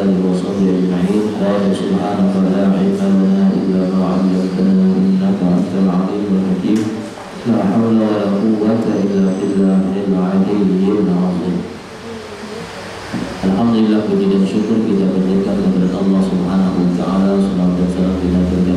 آله وصحبه أجمعين. قال سبحانك لا علم لنا إلا ما علمتنا Alhamdulillah puji dan syukur kita berikan kepada Allah Subhanahu wa taala. Salawat dan salam kita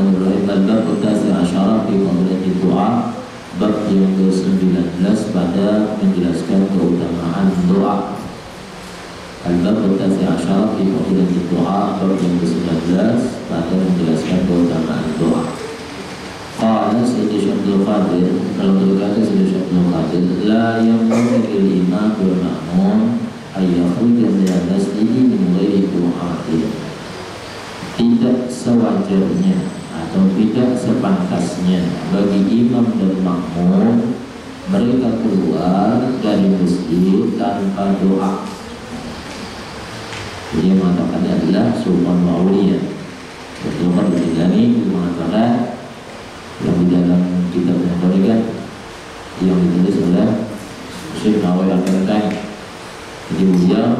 Bismillahirrahmanirrahim. Al-bab tasi asyara fi fadilati du'a bab yang ke-19 pada menjelaskan keutamaan doa. Al-bab tasi asyara fi fadilati doa bab yang ke-19 pada menjelaskan keutamaan doa. Kalau du'atin. Tidak sewajarnya atau tidak sepantasnya bagi imam dan makmum mereka keluar dari masjid tanpa doa. Dia mengatakan adalah sultan maulia. Betul kan ini mengatakan yang di dalam kitab yang yang ditulis oleh Syekh Nawawi Al-Qardani. Jadi beliau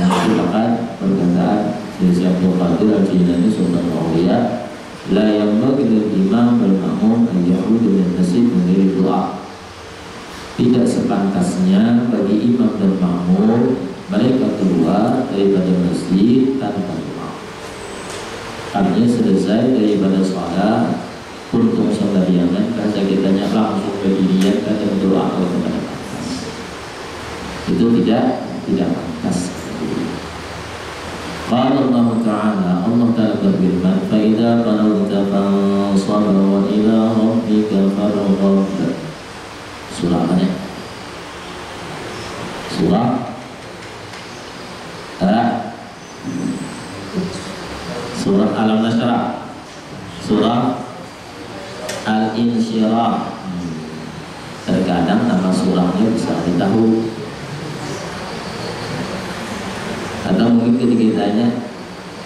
yang merupakan perkataan dari Syekh Abdul Qadir Al-Jilani Sultan Maulia la yanbaghi lil imam wal ma'mum an yahudu min masjid min doa. Sepantasnya bagi imam dan makmum mereka keluar daripada masjid tanpa doa. Artinya selesai daripada sholat untuk sembahyang bahasa kitanya langsung berdiri dan berdoa kepada atas. Itu tidak tidak pantas. Qala Allah Ta'ala Allah Ta'ala berfirman Fa idza qara'ta fansab wa ila rabbika farghab Surah mana? Surah eh? Surah Alam Nasrah Surah Al-Insyirah Terkadang nama surahnya bisa ditahu. Atau mungkin ketika ditanya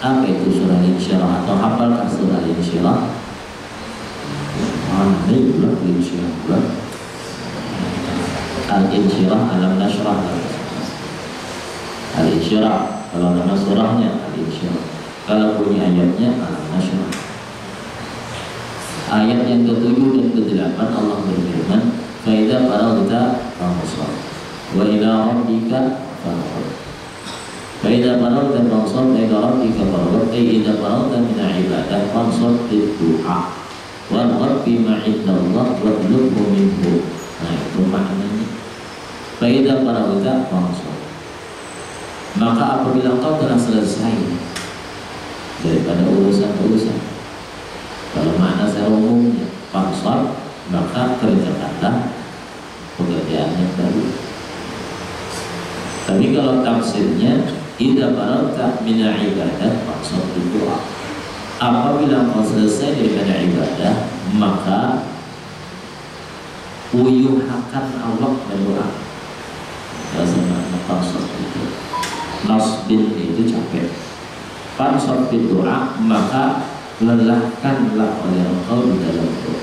Apa itu surah Al-Insyirah? Atau hafalkah surah Al-Insyirah? Mana pula? Al-Insyirah pula. Al-Insyirah Alam Nashrah Al-Insyirah. Kalau nama surahnya Al-Insyirah Kalau punya ayatnya Alam Nashrah Ayat yang ketujuh dan kedelapan Allah berfirman Faidah para kita Fansal Wa ila rabbika Fansal Faidah para kita Fansal Wa ila rabbika Fansal Ay idha faralta mina ibadah Fansal Doa Wa rabbi ma'inda Allah Wa lubhu minhu. Nah itu maknanya. Faidah para kita Fansal Maka apabila kau telah selesai Daripada urusan-urusan kalau makna secara umumnya maka kerjakanlah pekerjaan yang baru. Tapi kalau tafsirnya idza faragta min ibadah fansal berdoa apabila kau selesai daripada ibadah maka uyuhakan Allah berdoa. Bahasa makna fansal itu nasbin itu capek fansal berdoa maka lelahkanlah oleh engkau di dalam doa.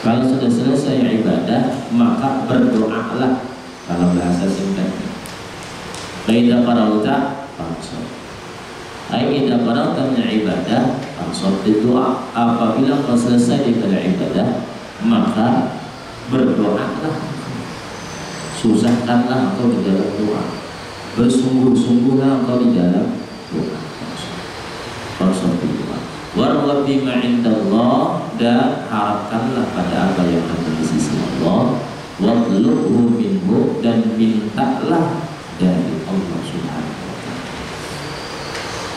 Kalau sudah selesai ibadah, maka berdoalah kalau bahasa singkatnya. Baida qarauta fansab. Ai idza qarauta min ibadah fansab doa. Apabila kau selesai daripada ibadah, maka berdoalah. Susahkanlah engkau di dalam doa. Bersungguh-sungguhlah engkau di dalam doa. Fansab doa. Warwa bima indallah dan harapkanlah pada apa yang ada di sisi Allah. Watlubhu minhu dan mintalah dari Allah subhanahu wa ta'ala.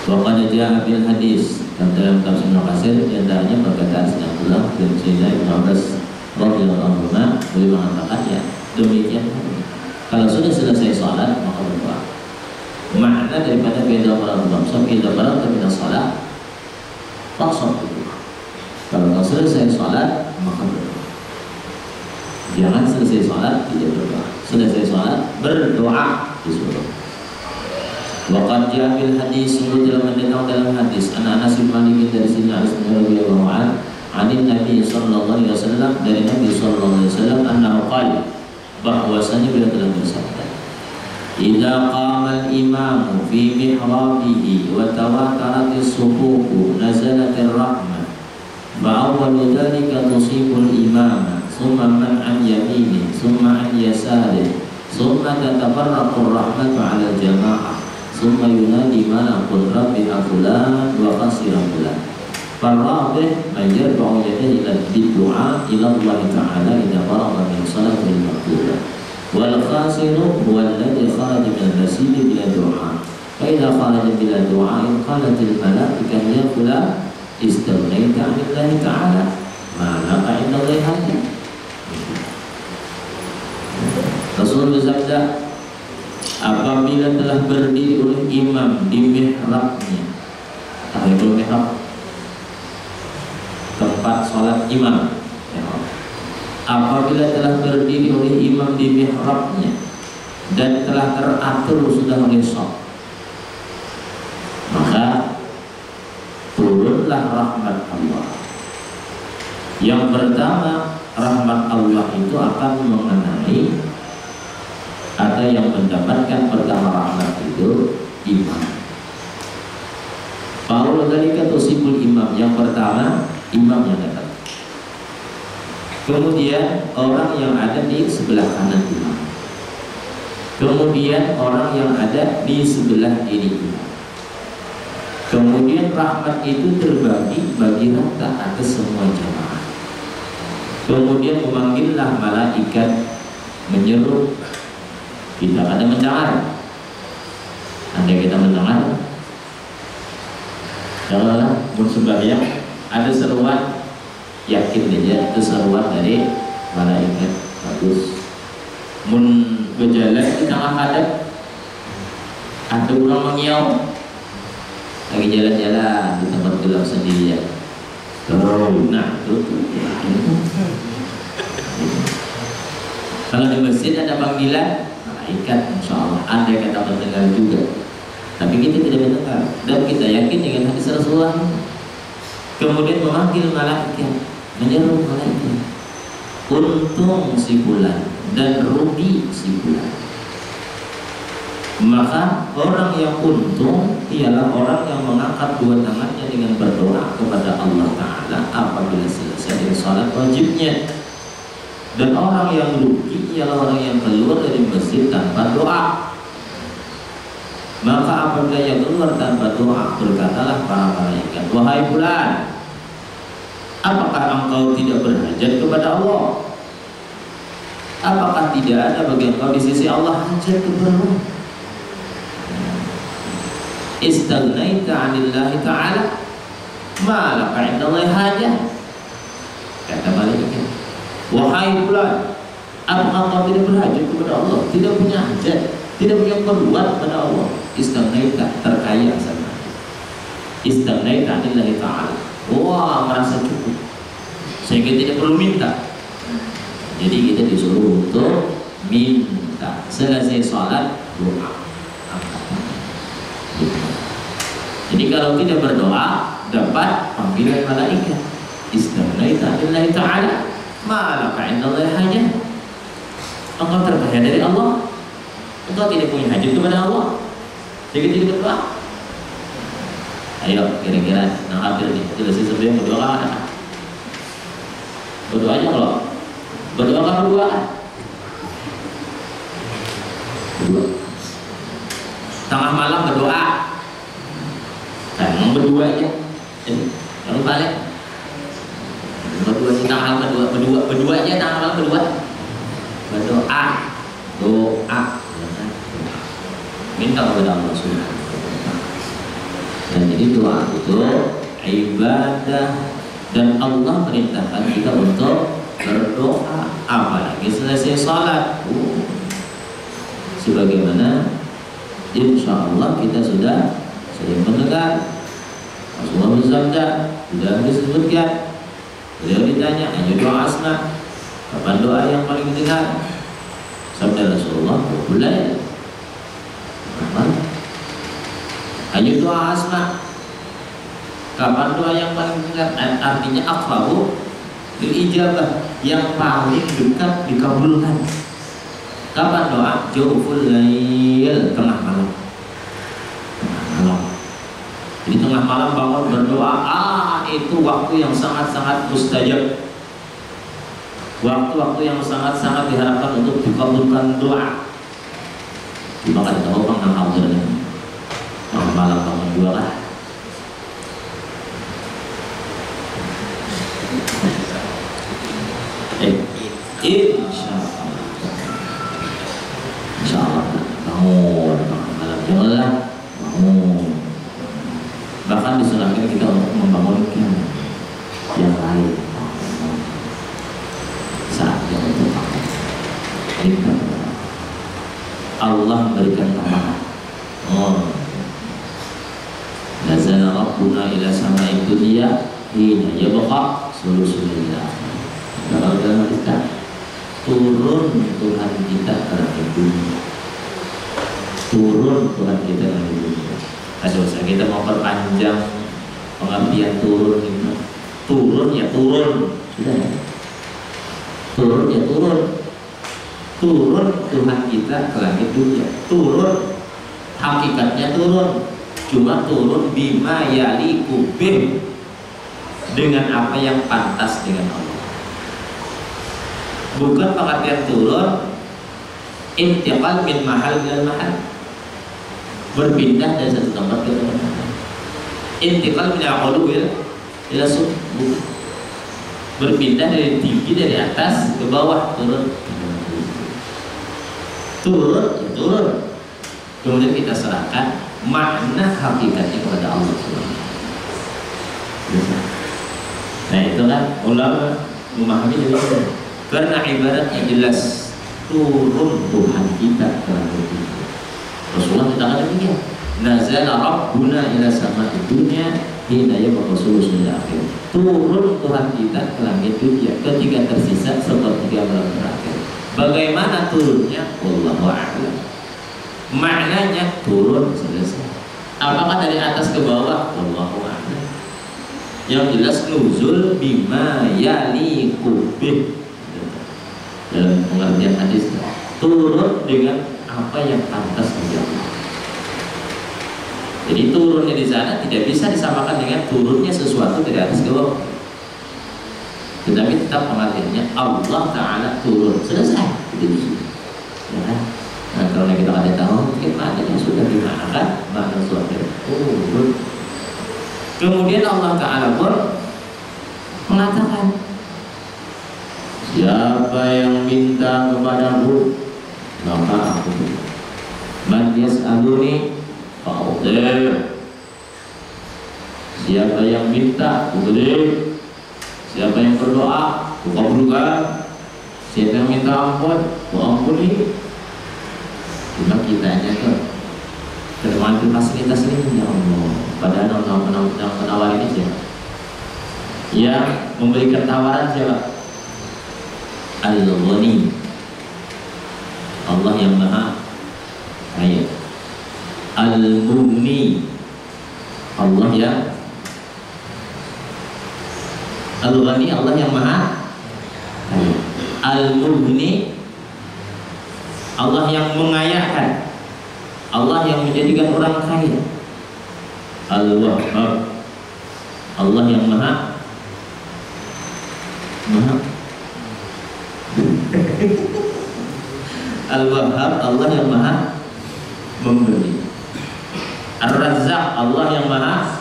Wa qad ja'a bil hadis. Dan dalam tafsir Al-Qasir di antaranya perkataan sedang ulang dari Sayyidina Ibn Abbas radhiyallahu anhu beliau mengatakan ya demikian. Kalau sudah selesai sholat maka makna daripada beda para ulama so beda para ulama sholat berdoa. Kalau kau selesai sholat, maka berdoa. Jangan selesai sholat, tidak berdoa. Selesai sholat, berdoa disuruh. Waqad jamil hadis sungguh dalam mendengar dalam hadis anak Anas bin Malik dari sini Anas bin radhiyallahu an Adin Nabi sallallahu alaihi wasallam dari Nabi sallallahu alaihi wasallam annahu qala bahwasanya beliau telah bersabda إذا قام الإمام في محرابه وتواترت الصفوف نزلت الرحمة فأول ذلك تصيب الإمام ثم من عن يمينه ثم عن يساره ثم تتفرق الرحمة على الجماعة ثم ينادي ملك ربح فلان وخسر فلان فالرابح من يرفع يديه بالدعاء إلى الله تعالى إذا فرغ من صلاته wal khasinu huwa alladhi kharaja min al-masjid bila du'a. Fa idza kharaja bila du'a qalat al-malaikatu ya pula istaghnaita 'an Allah ta'ala ma laka inna Allah Rasul bersabda apabila telah berdiri oleh imam di mihrabnya apa itu mihrab? Tempat sholat imam apabila telah berdiri oleh imam di mihrabnya dan telah teratur sudah oleh sholat maka turunlah rahmat Allah. Yang pertama rahmat Allah itu akan mengenai ada yang mendapatkan pertama rahmat itu imam. Paul dari kata imam. Yang pertama imam yang datang kemudian orang yang ada di sebelah kanan imam kemudian orang yang ada di sebelah kiri imam kemudian rahmat itu terbagi bagi rata atas semua jamaah. Kemudian memanggillah malaikat menyeru. Kita ada mendengar. Andai kita mendengar kalau bersembahyang ada seruan yakin aja itu seruan dari malaikat bagus. Mun berjalan di tengah hadap ada orang mengiau. Lagi jalan-jalan di tempat gelap sendirian nah itu, itu. kalau di masjid ada panggilan malaikat insya Allah. Andai kata mendengar juga. Tapi kita tidak mendengar. Dan kita yakin dengan hadis Rasulullah. Kemudian memanggil malaikat menyeru malaikat untung si bulan dan rugi si bulan. Maka orang yang untung ialah orang yang mengangkat dua tangannya dengan berdoa kepada Allah Ta'ala apabila selesai dari sholat wajibnya. Dan orang yang rugi ialah orang yang keluar dari masjid tanpa doa. Maka apabila yang keluar tanpa doa berkatalah para malaikat wahai bulan apakah engkau tidak berhajat kepada Allah? Apakah tidak ada bagi engkau di sisi Allah hajat keperluan istagnaita anillahi ta'ala. Ma laka indallahi hajat kata malaikat Wahai bulan Apakah kau tidak berhajat kepada Allah? Tidak punya hajat Tidak punya keperluan kepada Allah. Istagnaita terkaya sama. Istagnaita anillahi ta'ala Wah merasa cukup Sehingga tidak perlu minta Jadi kita disuruh untuk Minta Selesai sholat Doa Jadi kalau tidak berdoa Dapat panggilan malaikat Istagnaita anillahi ta'ala Malaka indallahi hajah. Engkau terkaya dari Allah. Engkau tidak punya hajat kepada Allah. Jadi kita berdoa. Ayo kira-kira nah hadir nih jelas sebelum berdoa kan? Berdoa aja kalau berdoa kan berdoa Berdoa. Tengah malam berdoa. Nah, berdua aja. Lalu balik. Berdua sih tengah malam berdua, berdua, berdua aja tengah malam berdua. Berdoa, doa, minta kepada Allah Subhanahu itu ibadah. Dan Allah perintahkan kita untuk berdoa apalagi selesai uh, sebagaimana insya Allah kita sudah sering mendengar. Rasulullah bersabda sudah disebutkan beliau ditanya ayo doa asma kapan doa yang paling didengar sabda Rasulullah mulai kapan Ayo doa asma. Kapan doa yang paling dekat? Artinya akbaru bil ijabah yang paling dekat dikabulkan. Kapan doa? Jawful lail tengah malam. Tengah. Jadi tengah malam bangun berdoa, ah itu waktu yang sangat-sangat mustajab. Waktu-waktu yang sangat-sangat diharapkan untuk dikabulkan doa. Maka kita tahu bang hadirnya malam bangun dua lah eh insya Allah insya Allah bangun malam janganlah bangun bahkan disunahkan kita untuk membangunkan yang lain saat yang untuk Allah memberikan tambahan oh nazala rabbuna ila sama'i dunya hina yabqa sulusulillah kalau dalam kita turun Tuhan kita ke langit dunia turun Tuhan kita ke langit dunia ada usah kita mau perpanjang pengertian turun itu turun ya turun. Sudah ya turun ya turun. Turun Tuhan kita ke langit dunia. Turun hakikatnya turun. Cuma turun bima yali kubih dengan apa yang pantas dengan Allah. Bukan pengertian turun intiqal min mahal ke mahal. Berpindah dari satu tempat ke tempat lain intiqal min aqalu ila subuh berpindah dari tinggi dari atas ke bawah turun. Turun turun. Kemudian kita serahkan makna hakikatnya kepada Allah Nah itu kan ulama memahami jadi itu karena ibaratnya jelas turun Tuhan kita. Ke Rasulullah katakan demikian nazala rabbuna ila sama dunia hina yabqa sulusul akhir. Turun Tuhan kita ke langit dunia. Ketika tersisa sepertiga malam terakhir. Bagaimana turunnya? Wallahu a'lam. Maknanya turun selesai. Apakah dari atas ke bawah? Allahu a'lam. Yang jelas nuzul bima yali kubih dalam pengertian hadis turun dengan apa yang pantas Allah jadi turunnya di sana tidak bisa disamakan dengan turunnya sesuatu dari atas ke bawah. Tetapi tetap pengertiannya Allah Ta'ala turun. Selesai. Itu ya kan? Nah, kalau kita ada tahu, mungkin maknanya sudah dimanakan makna suatu. Oh, Kemudian Allah Ta'ala pun mengatakan Siapa yang minta kepadaku Maka aku. Man yas'aluni Fa'udir Siapa yang minta Uberi Siapa yang berdoa Ukabulkan Siapa yang minta ampun Uampuni cuma kitanya tuh termasuk fasilitas ini ya Allah. Padahal yang penawar ini siapa yang memberikan tawaran siapa Al-Ghani. Allah yang maha kaya Al-Mumni. Allah yang Al-Ghani Allah yang maha. Al-Mughni Allah yang mengayakan. Allah yang menjadikan orang kaya. Al-Wahhab. Allah yang maha. Maha. Al-Wahhab Allah yang maha memberi Ar-Razzaq Allah yang maha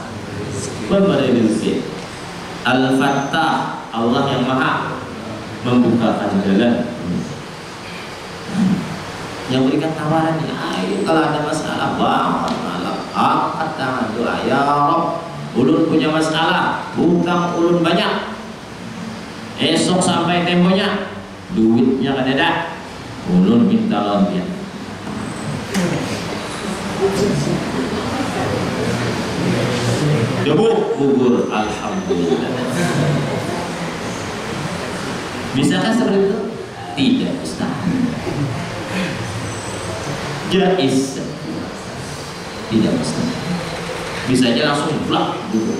memberi rezeki Al-Fattah Allah yang maha membukakan jalan. Yang berikan tawaran ya ayo kalau ada masalah bangun malam angkat tangan doa ya Rob ulun punya masalah hutang ulun banyak. Esok sampai temponya duitnya kan ada. Ulun minta lampian Debu gugur Alhamdulillah. Bisakah seperti itu? Tidak Ustaz. Jais. Tidak Ustaz. Bisa aja langsung plak gugur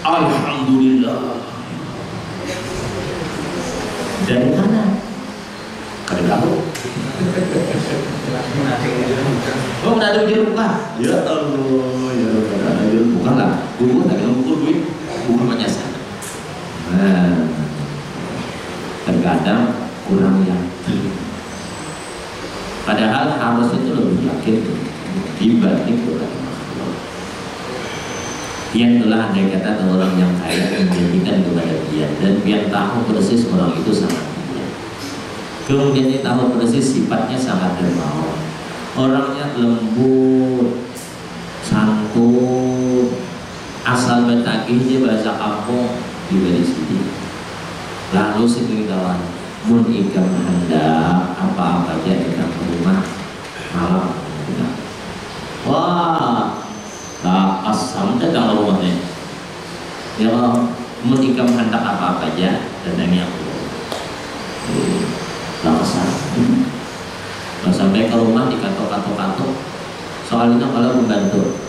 Alhamdulillah. Dari mana? Kada tahu Oh, buka? Ya Allah, ya Allah, ya bukan lah. Gugur tak kena pukul duit, bukan menyasar. Nah, terkadang kurang yakin. Padahal harus itu lebih yakin dibanding kurang Yang telah andai kata orang yang kaya menjanjikan kepada dia dan dia tahu persis orang itu sangat kaya. Kemudian dia tahu persis sifatnya sangat dermawan orangnya lembut santun asal betagih dia bahasa kampung juga di sini lalu si kawan mun ikam hendak apa-apa datang ke rumah malam wah tak asam datang rumahnya ya mun ikam hendak apa-apa aja datangnya aku. Tak asam Nah, sampai ke rumah dikatok-katok-katok. Soalnya kalau membantu.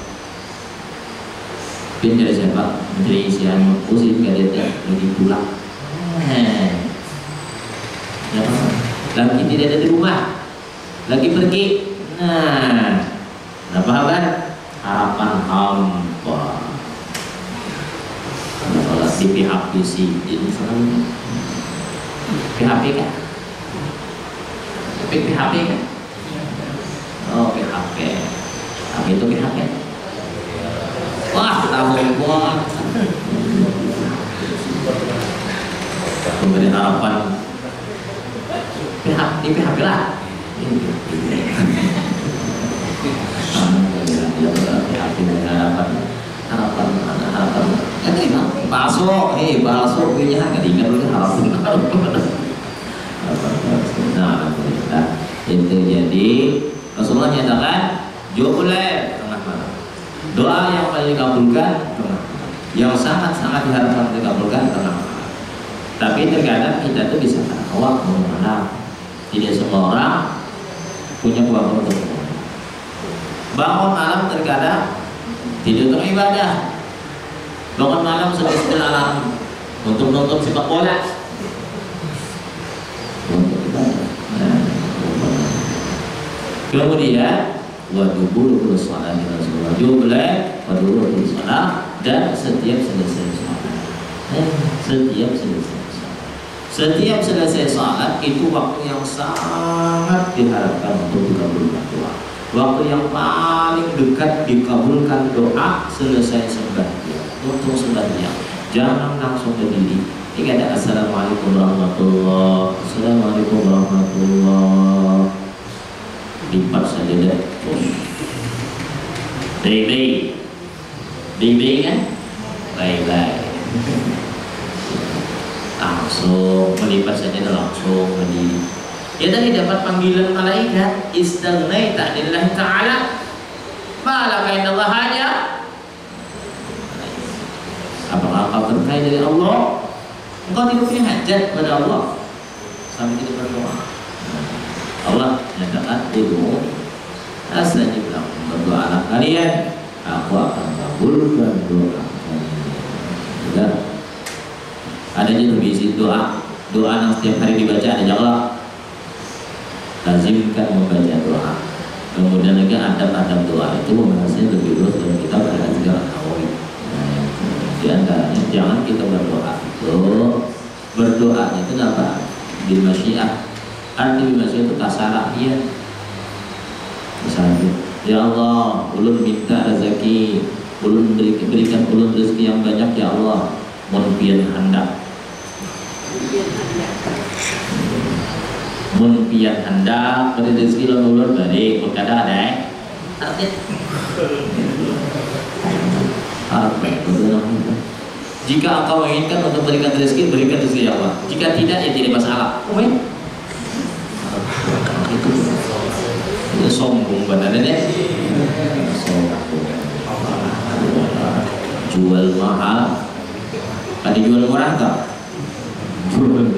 Bin dari siapa? Menteri isian Usin kadetnya lagi pulang eh. ya, Lagi tidak ada di rumah Lagi pergi Nah paham kan? Harapan hampa Kalau di PHP sih Ini selalu PHP kan? PHP kan? Oh PHP Apa itu PHP? Wah tahu buat Memberi harapan di PHP lah harapan harapan kan terima bakso eh bakso punya nggak diingat dulu harapan nah nah itu jadi Rasulullah nyatakan boleh tengah malam. Doa yang paling dikabulkan tengah yang sangat sangat diharapkan dikabulkan tengah malam. Tapi terkadang kita tuh bisa waktu malam tidak semua orang punya waktu untuk bangun malam terkadang tidak untuk ibadah. Bangun malam sudah sudah alarm untuk nonton sepak bola. Kemudian wadubul kulus salat di Rasulullah. Jumlah wadubul kulus salat dan setiap selesai salat. Eh, setiap selesai. Setiap selesai salat itu waktu yang sangat diharapkan untuk dikabulkan doa. Waktu yang paling dekat dikabulkan doa selesai sembahyang. Untuk sembahyang, jangan langsung berdiri. Ini ada Assalamualaikum warahmatullahi Assalamualaikum warahmatullahi lipat saja dah. Baik-baik. Baik-baik kan? Baik-baik langsung melipat saja langsung berdiri ya tadi dapat panggilan malaikat istagnaita lillahi ta'ala. Malaka Allah hanya apakah kau terkait dari Allah? Engkau tidak punya hajat pada Allah. Sampai tidak berdoa. Allah nyatakan itu asal bilang berdoa anak kalian aku akan kabulkan doa kalian ada juga berisi doa doa yang setiap hari dibaca ada Allah lazimkan membaca doa. Kemudian lagi adab-adab doa itu membahasnya lebih luas dalam kita segala nawawi nah, di antaranya jangan kita berdoa. Itu berdoa itu apa? Di masyiah. Arti di masyiah itu kasarah ya misalnya ya Allah ulun minta rezeki. Ulun berikan, ulun rezeki yang banyak ya Allah. Mun pian pian hendak beri rezeki ulun balik berkada ada eh? Apa jika engkau menginginkan untuk berikan rezeki berikan rezeki ya Allah jika tidak ya tidak masalah. Oh, itu sombong benar deh sombong. Jual mahal. Ada jual murah tak jual